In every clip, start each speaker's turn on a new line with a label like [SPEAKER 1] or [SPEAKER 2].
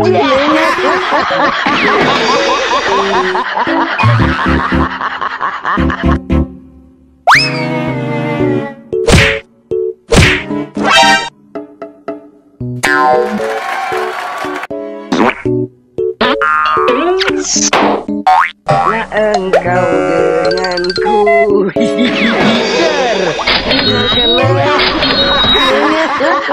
[SPEAKER 1] Pulgueña.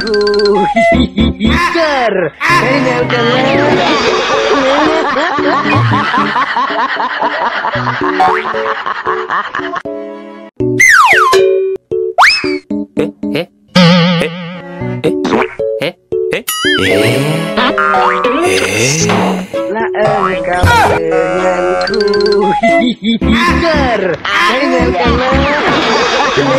[SPEAKER 2] baru Ker Nenek udah
[SPEAKER 1] Eh, eh, eh, eh, eh, eh, eh,
[SPEAKER 3] denganku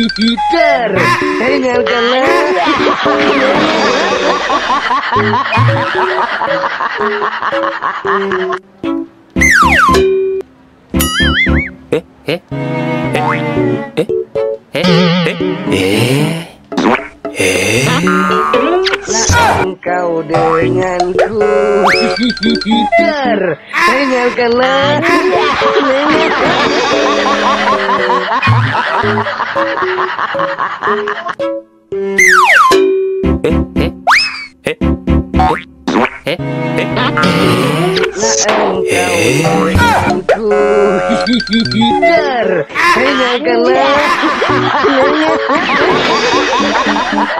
[SPEAKER 1] gigider. Tinggal
[SPEAKER 2] Eh, Eh, eh, eh, eh, eh, eh. Eh? Nah, engkau denganku Ter Dengarkanlah
[SPEAKER 3] Eh? Eh? Eh? Eh? Eh?
[SPEAKER 2] Pinter. Dengarkanlah.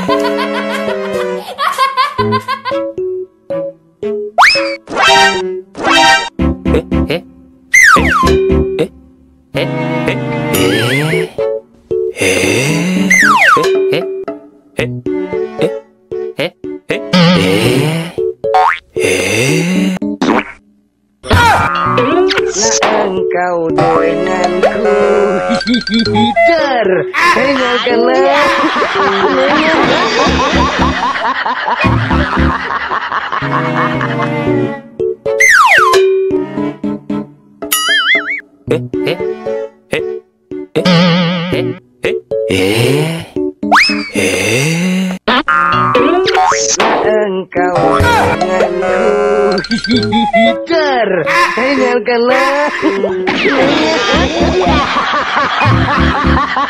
[SPEAKER 1] Nggak kena.
[SPEAKER 2] tinggalkanlah.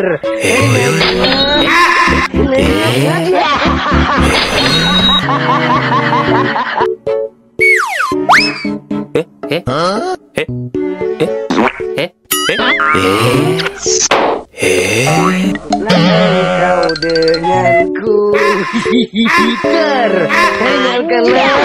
[SPEAKER 3] bener. Eh, eh, eh, eh,
[SPEAKER 2] eh, eh, eh, kau denganku, Peter, dengarkanlah.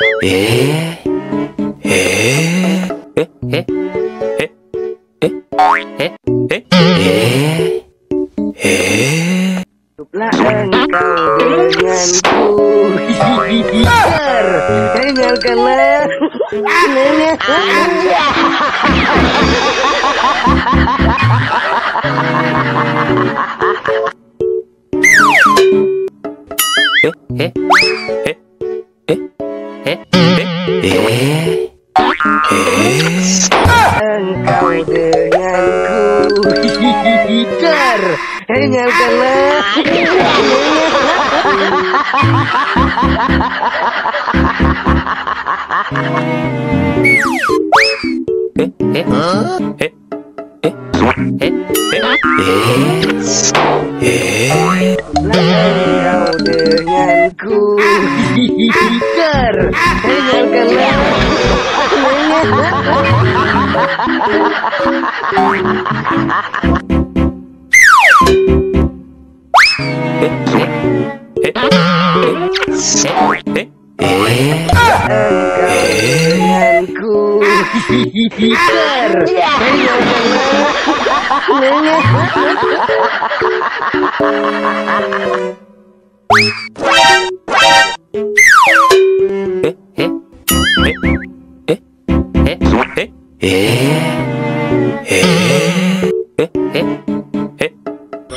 [SPEAKER 3] えー、えー、ええええええええ
[SPEAKER 2] え Là engkau denganku
[SPEAKER 1] Dengarkanlah Anehnya Hahaha
[SPEAKER 3] ええええええ Beliau denganku
[SPEAKER 1] Iker Dengarkanlah Hahaha
[SPEAKER 2] Peter! Eh, eh, eh, eh, eh,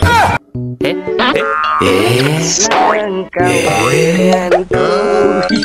[SPEAKER 3] eh, eh, eh,
[SPEAKER 2] eh. Sangka eh, eh, eh,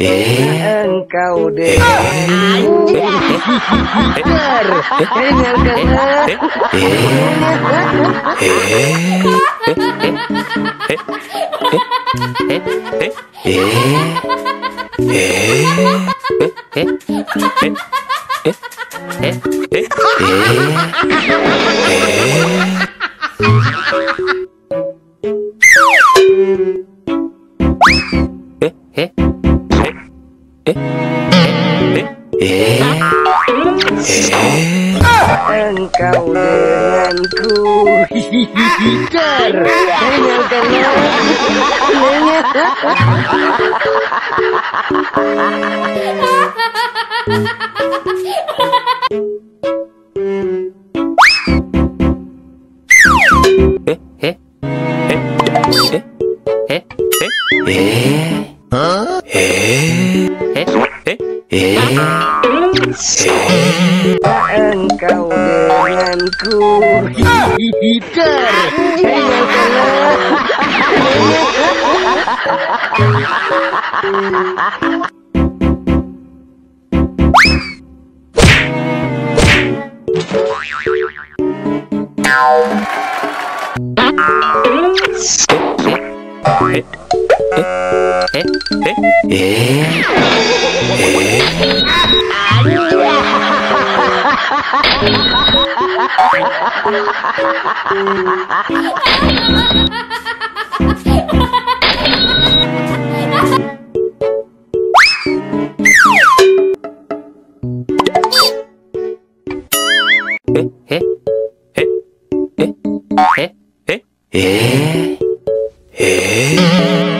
[SPEAKER 3] engkau deh
[SPEAKER 1] Thank you. Eh? eh, eh, eh. Engkau
[SPEAKER 2] denganku Ternyata Ternyata ficar!
[SPEAKER 3] É, é, é, é. ええええ
[SPEAKER 1] ええ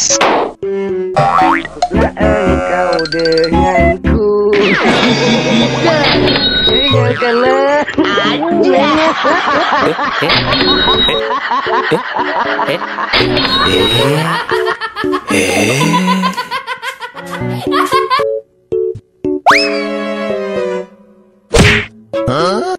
[SPEAKER 1] Engkau denganku Tinggalkanlah Huh?